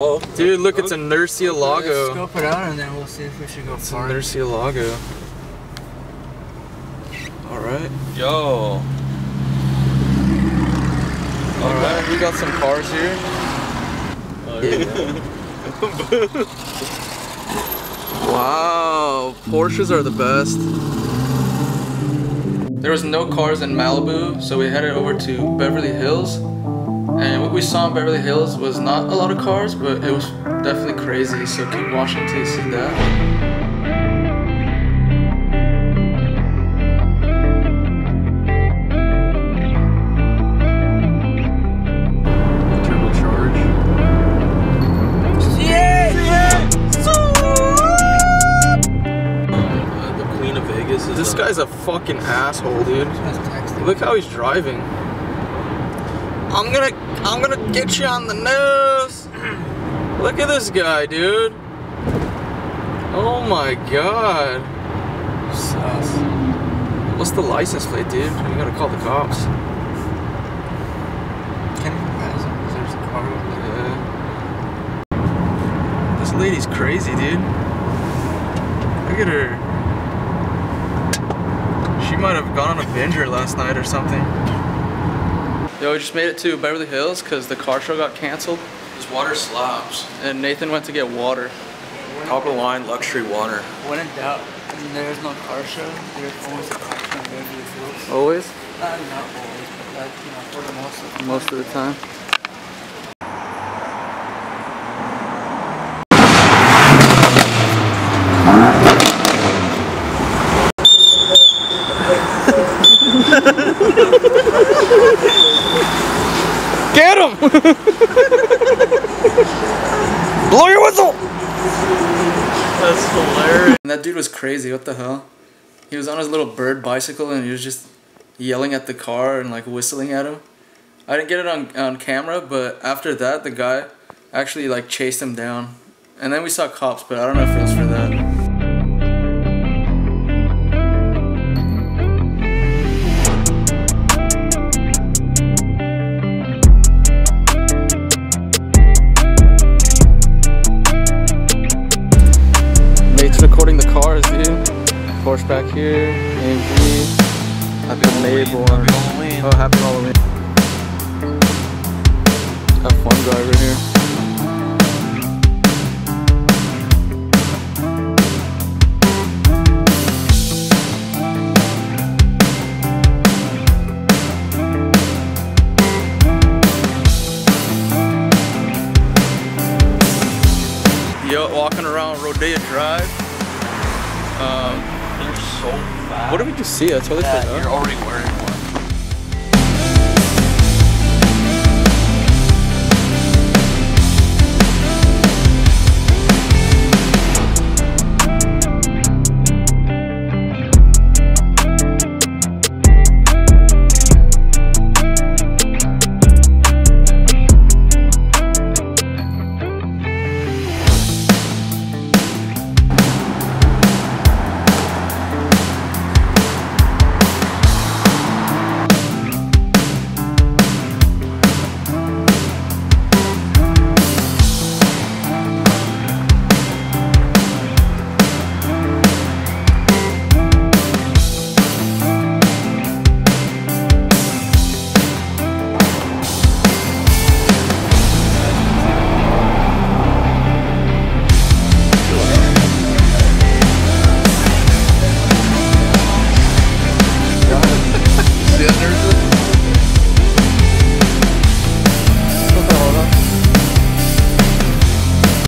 Oh, Dude, look, it's a Let's Murcielago. scope it out and then we'll see if we should go It's a far. Murcielago. Alright. yo. Alright, we got some cars here. Oh, wow, Porsches are the best. There was no cars in Malibu, so we headed over to Beverly Hills. And what we saw in Beverly Hills was not a lot of cars, but it was definitely crazy. So keep watching till you see that. Turbocharge. The Queen of Vegas This guy's a fucking asshole, dude. Look how he's driving. I'm gonna, I'm gonna get you on the nose. Look at this guy, dude. Oh my god. Sus. What's the license plate, dude? You gotta call the cops. Can't even pass him 'cause there's a car over there. This lady's crazy, dude. Look at her. She might have gone on a binger last night or something. Yo, we just made it to Beverly Hills because the car show got canceled. This water slaps. And Nathan went to get water. Top of the line luxury water. When in doubt, and there's no car show, there's always a car show in Beverly Hills. Always? Not, not always, but like, you know, for the most of the Most of the time. Get him! Blow your whistle! That's hilarious. And that dude was crazy. What the hell? He was on his little bird bicycle and he was just yelling at the car and like whistling at him. I didn't get it on on camera, but after that, the guy actually like chased him down. And then we saw cops, but I don't know if it was for that. Nate's recording the cars, dude. Porsche back here, AMG. Happy Mayborn. Halloween. Oh, happy Halloween. F1 driver here. Yo, walking around Rodeo Drive. Um, They're so fast. what did we just see? I totally that forgot. you're already wearing